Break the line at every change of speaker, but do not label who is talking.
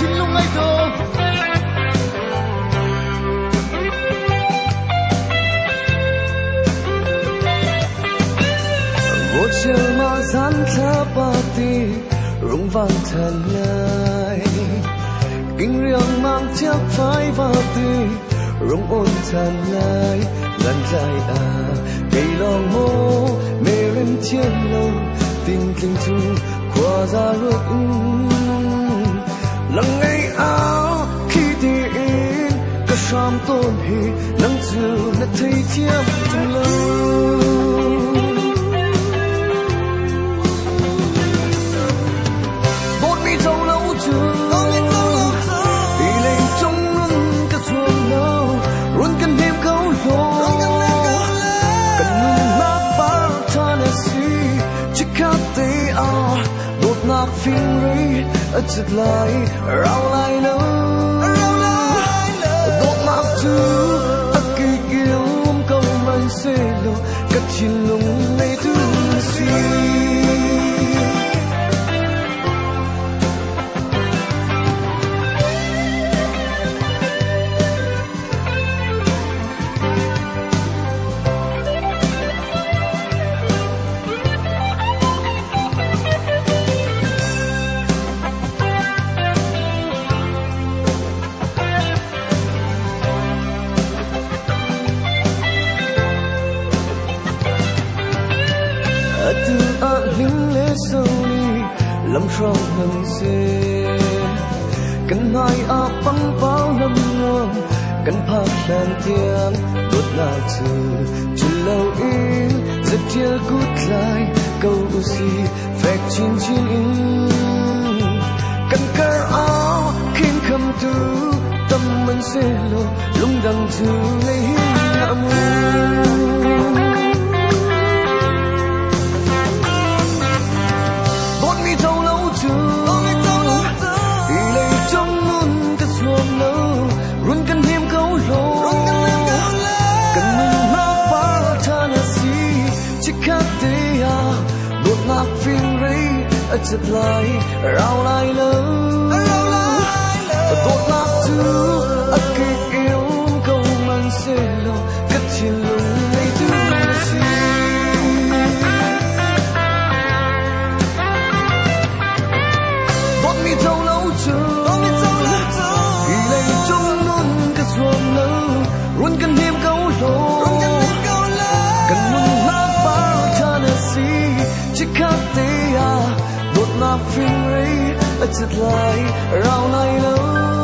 chín lúc ấy thôi. Vô chiều mà gian thả ba tì rung vang thần lại kinh riêng mang chiếc phái ba tì rung ôn thần lại lần dài à cây lòng mô, mê rên chiếc lâu tình kinh chung qua ra ruột lặng ngay áo, khi đi in cả sam tôn hi nắng chiều đã thấy chiếc chung lâu đột nạp phiên ri ở chật lại rao lại lâu đột nạp chú ở kỳ kiêu câu mình sẽ lo cất chín lung này si từ a ning lễ so đi lam trong hằng se kan hai a băng bao lâm ngang cần phạt đàn tiếng đốt là chu chun lâu in giật chia cút lại câu si phép chín chín in kan kar áo kin kham tu tâm mình sẽ lo lung đằng chu rây ở chật lại rao أجد لاي رعنا يلوم